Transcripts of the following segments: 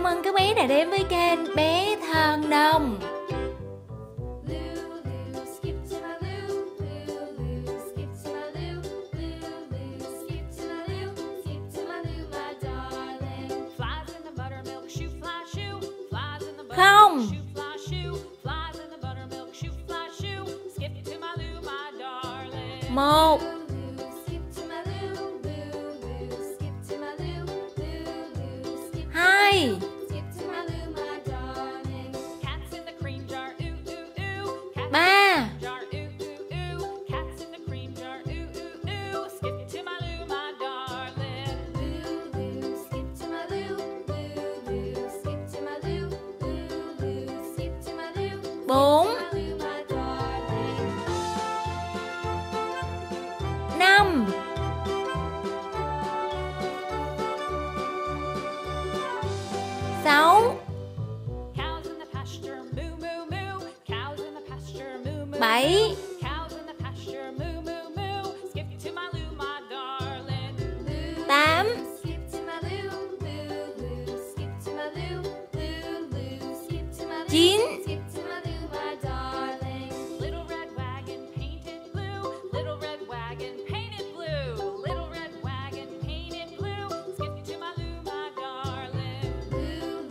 Cảm ơn các bé đã đến với kênh Bé Thần Đồng. Không. Một. Hai. bốn. Năm. Sáu. Bảy. tám. Chín.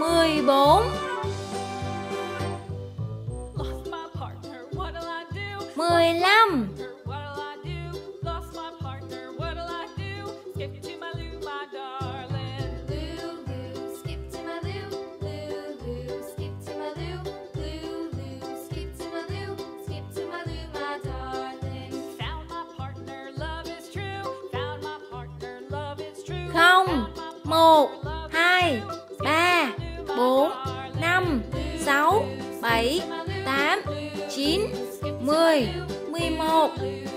mười bốn. Mười lăm. Không một hai. 4, 5, 6, 7, 8, 9, 10, 11,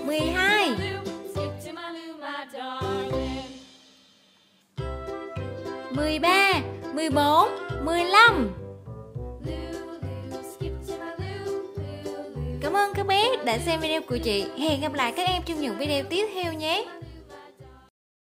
12 13, 14, 15 Cảm ơn các bé đã xem video của chị. Hẹn gặp lại các em trong những video tiếp theo nhé.